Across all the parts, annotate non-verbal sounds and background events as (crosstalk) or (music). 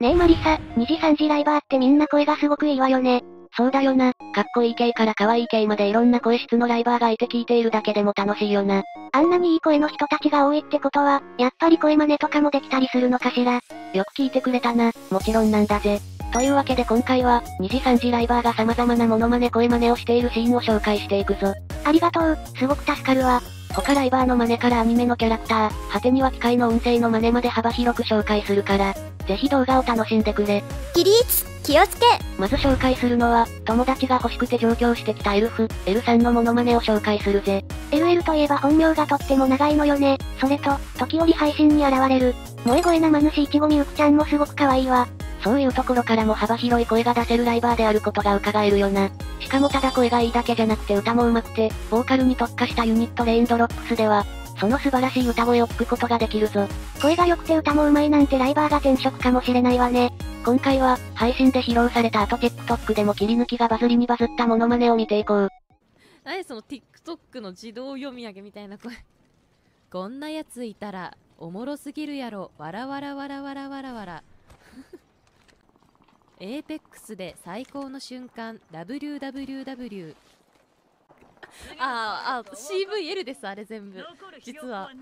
ねえマリサ、2時3時ライバーってみんな声がすごくいいわよね。そうだよな。かっこいい系から可愛い系までいろんな声質のライバーがいて聞いているだけでも楽しいよな。あんなにいい声の人たちが多いってことは、やっぱり声真似とかもできたりするのかしら。よく聞いてくれたな。もちろんなんだぜ。というわけで今回は、2時3時ライバーが様々なモノマネ声真似をしているシーンを紹介していくぞ。ありがとう、すごく助かるわ。他ライバーの真似からアニメのキャラクター、果てには機械の音声の真似まで幅広く紹介するから、ぜひ動画を楽しんでくれ。起立気をつけまず紹介するのは、友達が欲しくて上京してきたエルフ、エルさんのモノマネを紹介するぜ。LL といえば本名がとっても長いのよね。それと、時折配信に現れる。萌え声生主いちごみるくちゃんもすごく可愛いわ。そういうところからも幅広い声が出せるライバーであることが伺えるよな。しかもただ声がいいだけじゃなくて歌も上手くて、ボーカルに特化したユニットレインドロップスでは、その素晴らしい歌声を聞くことができるぞ。声が良くて歌も上手いなんてライバーが転職かもしれないわね。今回は、配信で披露された後 TikTok でも切り抜きがバズりにバズったモノマネを見ていこう。何その TikTok の自動読み上げみたいな声。こんなやついたら、おもろすぎるやろ。わらわらわらわらわらわら。エーペックスで最高の瞬間。WWW ああ CVL ですあれ全部。実は。(laughs)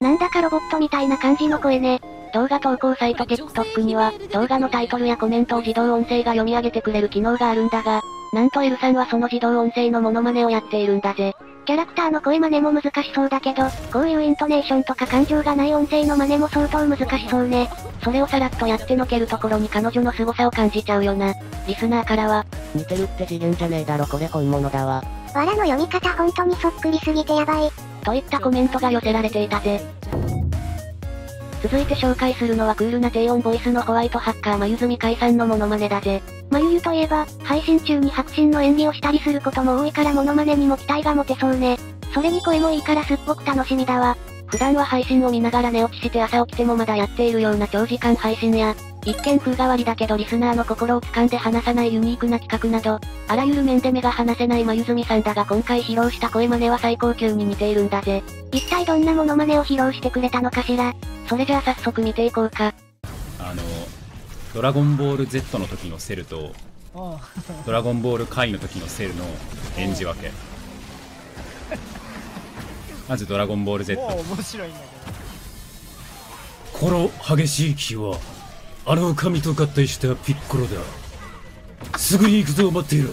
なんだかロボットみたいな感じの声ね。動画投稿サイト TikTok には動画のタイトルやコメントを自動音声が読み上げてくれる機能があるんだがなんと L さんはその自動音声のモノマネをやっている。んだぜキャラクターの声真似も難しそうだけど、こういうイントネーションとか感情がない音声の真似も相当難しそうね。それをさらっとやってのけるところに彼女の凄さを感じちゃうよな。リスナーからは、似てるって次元じゃねえだろこれ本物だわ。わらの読み方本当にそっくりすぎてやばい。といったコメントが寄せられていたぜ。続いて紹介するのはクールな低音ボイスのホワイトハッカーまゆずみかいさんのモノマネだぜ。まゆゆといえば、配信中に白真の演技をしたりすることも多いからモノマネにも期待が持てそうね。それに声もいいからすっごく楽しみだわ。普段は配信を見ながら寝落ちして朝起きてもまだやっているような長時間配信や、一見風変わりだけどリスナーの心を掴んで離さないユニークな企画など、あらゆる面で目が離せないまゆずみさんだが今回披露した声真似は最高級に似ているんだぜ。一体どんなモノマネを披露してくれたのかしら？それじゃあ早速見ていこうか。あの、ドラゴンボール Z の時のセルと、ドラゴンボール回の時のセルの演じ分け。まずドラゴンボール Z 面白いんだけどこの激しい気はあの神と合体したピッコロだすぐに行くぞ待っていろ。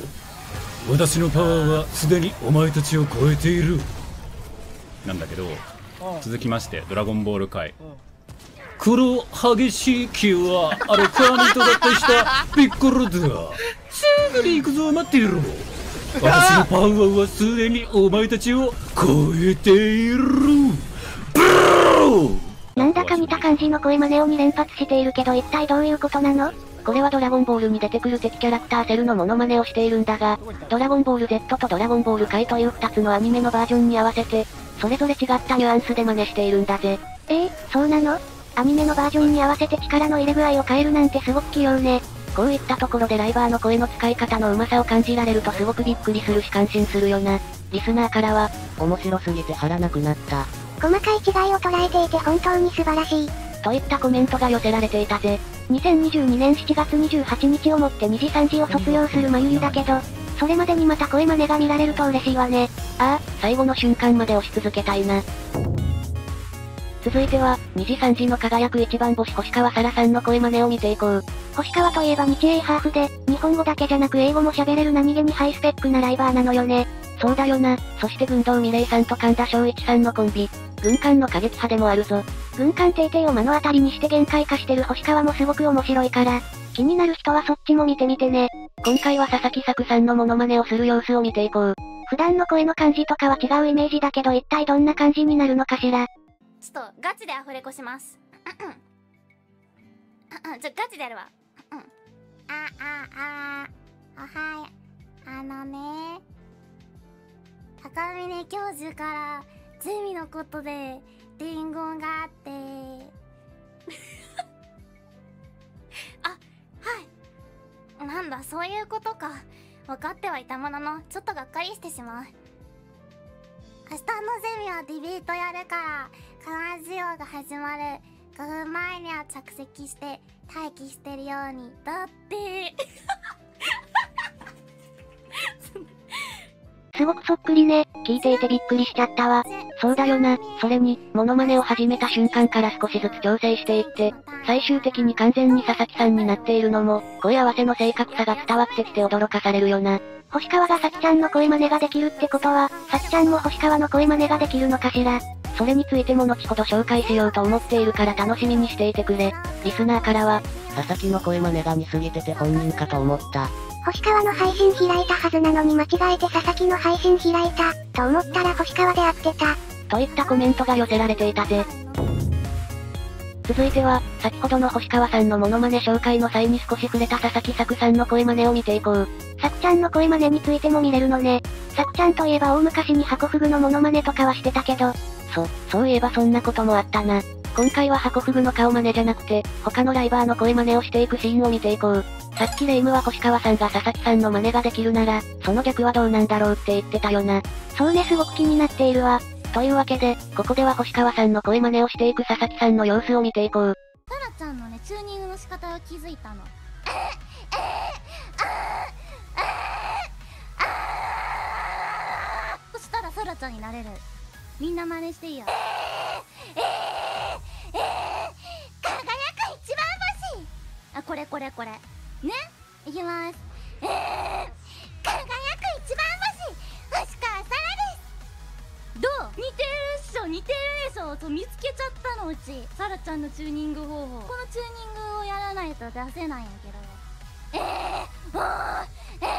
私のパワーはすでにお前たちを超えている。なんだけど続きましてドラゴンボール回この激しい気はあの神と合体したピッコロだすぐに行くぞ待っていろ。私のパワーはすでにお前たちを超えている。なんだか見た感じの声真似を2連発しているけど一体どういうことなの？これはドラゴンボールに出てくる敵キャラクターセルのモノマネをしているんだが、ドラゴンボール Z とドラゴンボールイという2つのアニメのバージョンに合わせて、それぞれ違ったニュアンスで真似しているんだぜ。えー、そうなの？アニメのバージョンに合わせて力の入れ具合を変えるなんてすごく器用ね。こういったところでライバーの声の使い方の上手さを感じられるとすごくびっくりするし感心するよな。リスナーからは、面白すぎて貼らなくなった。細かい違いを捉えていて本当に素晴らしい。といったコメントが寄せられていたぜ。2022年7月28日をもって2時3時を卒業するまゆゆだけど、それまでにまた声真似が見られると嬉しいわね。ああ、最後の瞬間まで押し続けたいな。続いては、2時3時の輝く一番星星川沙羅さんの声真似を見ていこう。星川といえば日英ハーフで、日本語だけじゃなく英語も喋れる何気にハイスペックなライバーなのよね。そうだよな。そして軍道美玲さんと神田正一さんのコンビ。軍艦の過激派でもあるぞ。軍艦定々を目の当たりにして限界化してる星川もすごく面白いから、気になる人はそっちも見てみてね。今回は佐々木作さんのモノマネをする様子を見ていこう。普段の声の感じとかは違うイメージだけど一体どんな感じになるのかしら。ちょっとガチでアフレコしますちょガチでやるわあああおはよあのね高峰教授からゼミのことで伝言があって。(laughs) あはい。なんだそういうことか。分かってはいたもののちょっとがっかりしてしまう。明日のゼミはディベートやるから必ずよが始まる。5分前には着席して待機してるように。だって (laughs) すごくそっくりね。聞いていてびっくりしちゃったわ。そうだよな。それに、モノマネを始めた瞬間から少しずつ調整していって、最終的に完全に佐々木さんになっているのも、声合わせの正確さが伝わってきて驚かされるよな。星川がさきちゃんの声真似ができるってことは、さきちゃんも星川の声真似ができるのかしら。それについても後ほど紹介しようと思っているから楽しみにしていてくれ。リスナーからは、佐々木の声真似が似すぎてて本人かと思った。星川の配信開いたはずなのに間違えて佐々木の配信開いた、と思ったら星川で会ってた。といったコメントが寄せられていたぜ。続いては、先ほどの星川さんのモノマネ紹介の際に少し触れた佐々木作さんの声真似を見ていこう。さくちゃんの声真似についても見れるのね。さくちゃんといえば大昔にハコフグのモノマネとかはしてたけど、そ、そういえばそんなこともあったな。今回はハコフグの顔真似じゃなくて、他のライバーの声真似をしていくシーンを見ていこう。さっきレイムは星川さんが佐々木さんの真似ができるなら、その逆はどうなんだろうって言ってたよな。そうねすごく気になっているわ。というわけで、ここでは星川さんの声真似をしていく佐々木さんの様子を見ていこう。タラちゃんのねチューニングの仕方を気づいたのそしたらソラちゃんになれるみんな真似していいよ輝く一番星あこれこれこれ。ね？いきます。えー、輝く一番星星川さらです。どう？似てるっしょ似てるでしょそう見つけちゃったのうち。サラちゃんのチューニング方法。このチューニングをやらないと出せないんやけど。えー、おーえー、お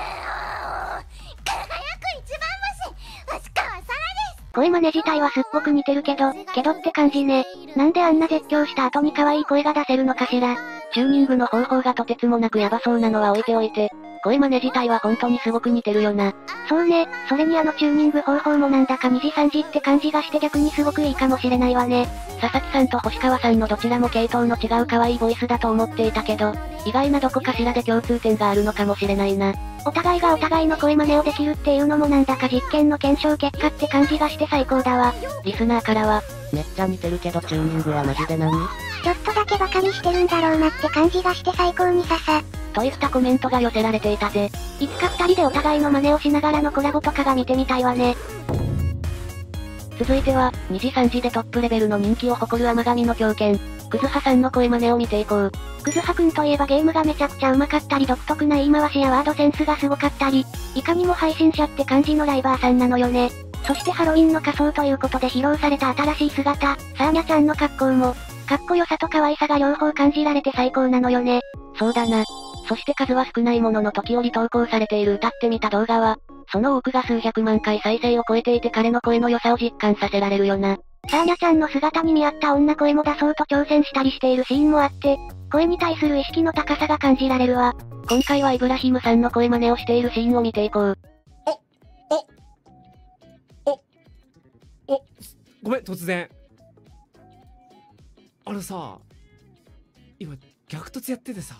ー輝く一番星星川さらです。声真似自体はすっごく似てるけど、けどって感じね。なんであんな絶叫した後に可愛い声が出せるのかしら。チューニングの方法がとてつもなくヤバそうなのは置いておいて、声真似自体は本当にすごく似てるよな。そうね、それにあのチューニング方法もなんだか2時3時って感じがして逆にすごくいいかもしれないわね。佐々木さんと星川さんのどちらも系統の違う可愛いボイスだと思っていたけど、意外などこかしらで共通点があるのかもしれないな。お互いがお互いの声真似をできるっていうのもなんだか実験の検証結果って感じがして最高だわ。リスナーからは、めっちゃ似てるけどチューニングはマジで何？ちょっとだけバカにしてるんだろうなって感じがして最高にささ。といったコメントが寄せられていたぜ。いつか二人でお互いの真似をしながらのコラボとかが見てみたいわね。続いては、2時3時でトップレベルの人気を誇る甘神の狂犬、クズハさんの声真似を見ていこう。クズハくんといえばゲームがめちゃくちゃ上手かったり独特な言い回しやワードセンスがすごかったり、いかにも配信者って感じのライバーさんなのよね。そしてハロウィンの仮装ということで披露された新しい姿、サーニャちゃんの格好も、かっこよさと可愛さが両方感じられて最高なのよね。そうだな。そして数は少ないものの時折投稿されている歌ってみた動画は、その多くが数百万回再生を超えていて彼の声の良さを実感させられるよな。サーニャちゃんの姿に見合った女声も出そうと挑戦したりしているシーンもあって、声に対する意識の高さが感じられるわ。今回はイブラヒムさんの声真似をしているシーンを見ていこう。お、ごめん、突然。あのさ、今、逆突やっててさ。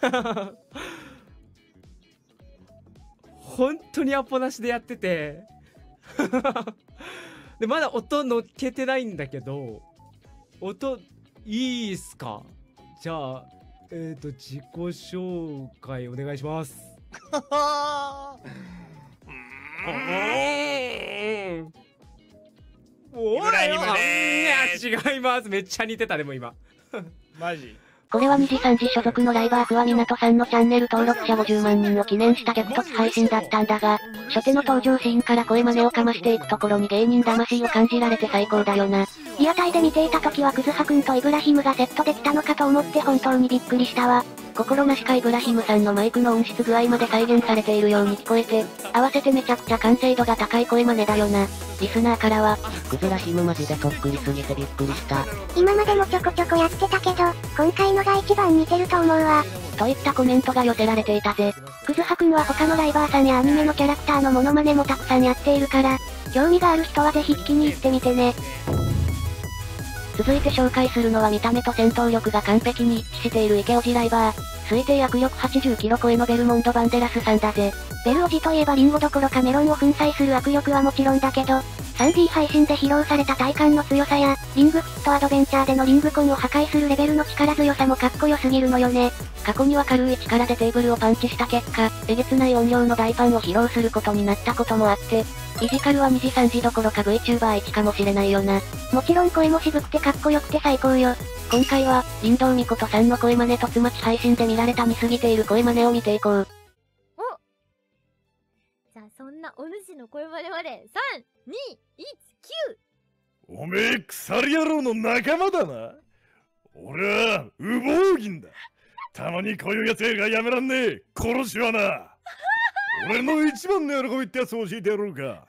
(laughs) 本当にアポなしでやってて。(laughs) で、まだ音乗っけてないんだけど、音、いいっすか？じゃあ、えっ、ー、と、自己紹介お願いします。おイブラヒムでーすいや違います。めっちゃ似てたでも今。(laughs) マジ？これは2時3時所属のライバークワミナトさんのチャンネル登録者50万人を記念した逆突配信だったんだが、初手の登場シーンから声真似をかましていくところに芸人魂を感じられて最高だよな。リアタイで見ていた時はクズハくんとイブラヒムがセットできたのかと思って本当にびっくりしたわ。心なしかイブラヒムさんのマイクの音質具合まで再現されているように聞こえて、合わせてめちゃくちゃ完成度が高い声真似だよな。リスナーからは、クズラヒムマジでそっくりすぎてびっくりした。今までもちょこちょこやってたけど、今回のが一番似てると思うわ。といったコメントが寄せられていたぜ。クズハくんは他のライバーさんやアニメのキャラクターのモノマネもたくさんやっているから、興味がある人はぜひ聞きに行ってみてね。続いて紹介するのは見た目と戦闘力が完璧に一致しているイケオジライバー。推定握力80キロ超えのベルモンド・バンデラスさんだぜ。ベルオジといえばリンゴどころかメロンを粉砕する握力はもちろんだけど、3D 配信で披露された体感の強さや、リングフィットアドベンチャーでのリングコンを破壊するレベルの力強さもかっこよすぎるのよね。過去には軽い力でテーブルをパンチした結果、えげつない音量の大パンを披露することになったこともあって、フィジカルは2時3時どころか VTuber1 かもしれないよな。もちろん声も渋くてかっこよくて最高よ。今回は、林道美琴さんの声真似とつまち配信で見られた見すぎている声真似を見ていこう。じゃあそんなお主の声真似まで、3、2、1、9! おめえ鎖野郎の仲間だな。俺は羽毛銀だ。たまにこういうやつがやめらんねえ。殺しはな。俺の一番の喜びってやつを教えてやろうか。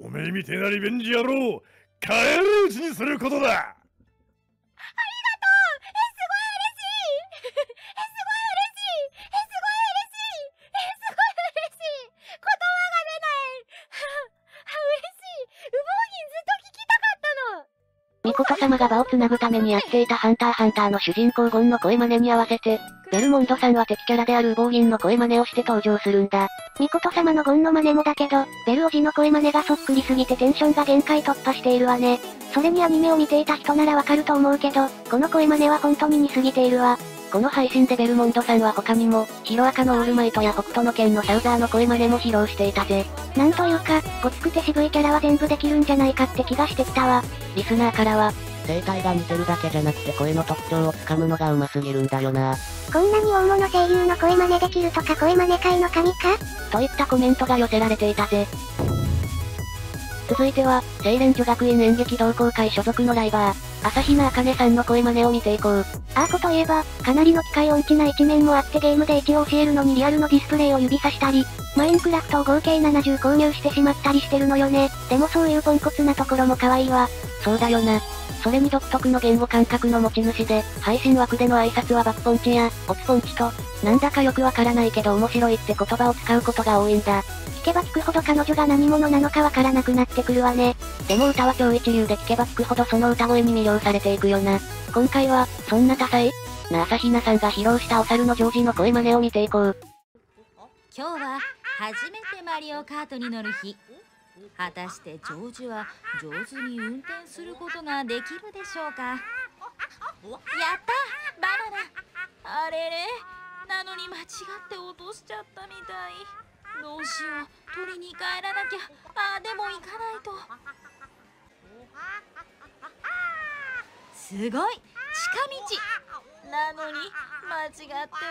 おめえみてえなリベンジ野郎。帰るうちにすることだ。が場を繋ぐためにやっていたハンターハンターの主人公ゴンの声真似に合わせて、ベルモンドさんは敵キャラであるウボウギンの声真似をして登場するんだ。ミコト様のゴンの真似もだけど、ベルおじの声真似がそっくりすぎてテンションが限界突破しているわね。それにアニメを見ていた人ならわかると思うけど、この声真似は本当に似すぎているわ。この配信でベルモンドさんは他にも、ヒロアカのオールマイトや北斗の剣のサウザーの声真似も披露していたぜ。なんというか、ごつくて渋いキャラは全部できるんじゃないかって気がしてきたわ。リスナーからは、声帯が似てるだけじゃなくて声の特徴をつかむのが上手すぎるんだよな。こんなに大物声優の声真似できるとか声真似界の神か？といったコメントが寄せられていたぜ。続いては、青蓮女学院演劇同好会所属のライバー、朝比奈茜さんの声真似を見ていこう。アーコといえば、かなりの機械音痴な一面もあってゲームで位置を教えるのにリアルのディスプレイを指さしたり、マインクラフトを合計70購入してしまったりしてるのよね。でもそういうポンコツなところも可愛いわ。そうだよな。それに独特の言語感覚の持ち主で、配信枠での挨拶はバクポンチや、オツポンチと、なんだかよくわからないけど面白いって言葉を使うことが多いんだ。聞けば聞くほど彼女が何者なのかわからなくなってくるわね。でも歌は超一流で聞けば聞くほどその歌声に魅了されていくよな。今回は、そんな多彩な朝比奈さんが披露したお猿のジョージの声真似を見ていこう。今日は初めてマリオカートに乗る日果たしてジョージは上手に運転することができるでしょうか？やった！バナナ！あれれ？なのに間違って落としちゃったみたい。どうしよう。取りに帰らなきゃ。あでも行かないと。すごい！近道！なのに間違って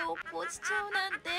落っこちちゃうなんて。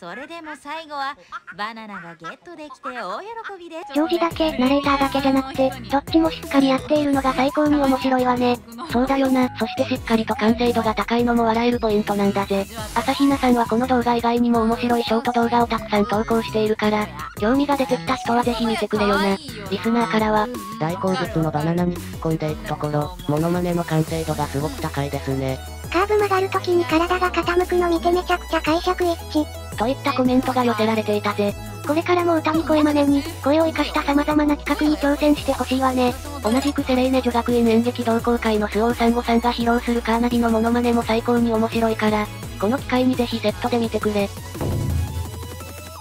それでも最後はバナナがゲットできて大喜びですジョージだけ、ナレーターだけじゃなくて、どっちもしっかりやっているのが最高に面白いわね。そうだよな。そしてしっかりと完成度が高いのも笑えるポイントなんだぜ。朝比奈さんはこの動画以外にも面白いショート動画をたくさん投稿しているから、興味が出てきた人はぜひ見てくれよな。リスナーからは、大好物のバナナに突っ込んでいくところ、モノマネの完成度がすごく高いですね。カーブ曲がるときに体が傾くの見てめちゃくちゃ解釈一致。といったコメントが寄せられていたぜ。これからも歌に声真似に、声を活かした様々な企画に挑戦してほしいわね。同じくセレーネ女学院演劇同好会のスオーサンゴさんが披露するカーナビのモノマネも最高に面白いから、この機会にぜひセットで見てくれ。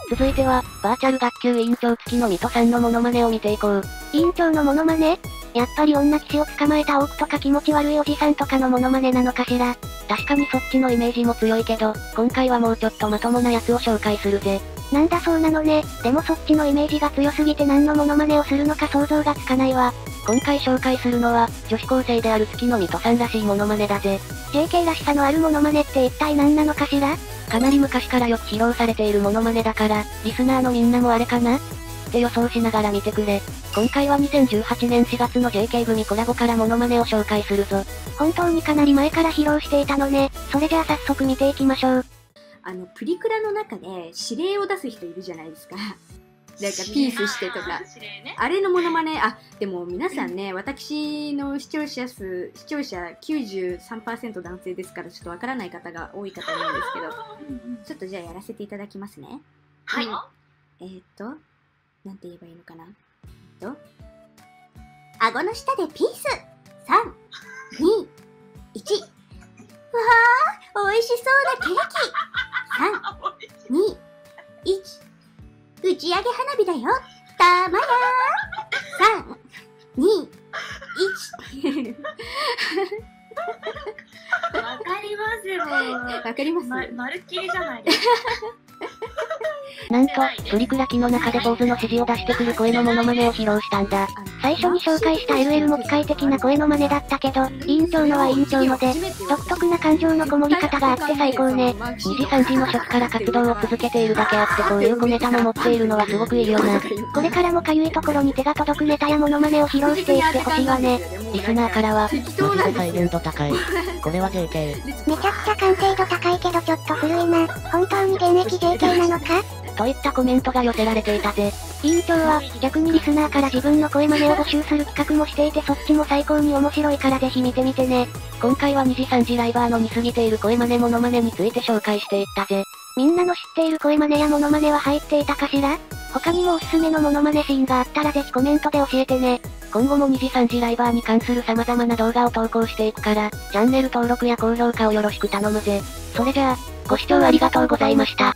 続いては、バーチャル学級委員長付きの水戸さんのモノマネを見ていこう。委員長のモノマネやっぱり女騎士を捕まえたオークとか気持ち悪いおじさんとかのモノマネなのかしら。確かにそっちのイメージも強いけど、今回はもうちょっとまともなやつを紹介するぜ。なんだそうなのね。でもそっちのイメージが強すぎて何のモノマネをするのか想像がつかないわ。今回紹介するのは、女子高生である月の水戸さんらしいモノマネだぜ。JK らしさのあるモノマネって一体何なのかしらかなり昔からよく披露されているモノマネだから、リスナーのみんなもあれかなって予想しながら見てくれ。今回は2018年4月の JK 組コラボからモノマネを紹介するぞ。本当にかなり前から披露していたのね。それじゃあ早速見ていきましょう。あの、プリクラの中で指令を出す人いるじゃないですか。(laughs) なんかピースしてとか。あれのモノマネ、あ、でも皆さんね、私の視聴者数、視聴者93%男性ですからちょっとわからない方が多いかと思うんですけど、(laughs) ちょっとじゃあやらせていただきますね。はいうんえーっと、なんて言えばいいのかな？と、顎の下でピース !3、2、1。わあ、美味しそうなケーキ !3、2、1。打ち上げ花火だよたまやー !3、2、1。わかりますよ。(laughs) わかります？ま、まるっきりじゃないですか。なんと、プリクラ機の中で坊主の指示を出してくる声のモノマネを披露したんだ。最初に紹介した LL も機械的な声の真似だったけど、委員長のは委員長ので、独特な感情のこもり方があって最高ね。2時3時の初期から活動を続けているだけあってこういう小ネタも持っているのはすごくいいよな。これからもかゆいところに手が届くネタやモノマネを披露していってほしいわね。リスナーからは、マジで再現度高い。これは JK。めちゃくちゃ完成度高いけどちょっと古いな。本当に現役 JK なのか？といったコメントが寄せられていたぜ。委員長は、逆にリスナーから自分の声真似を募集する企画もしていてそっちも最高に面白いからぜひ見てみてね。今回は2時3時ライバーの似すぎている声真似モノマネについて紹介していったぜ。みんなの知っている声真似やモノマネは入っていたかしら？他にもおすすめのモノマネシーンがあったらぜひコメントで教えてね。今後も2時3時ライバーに関する様々な動画を投稿していくから、チャンネル登録や高評価をよろしく頼むぜ。それじゃあ、ご視聴ありがとうございました。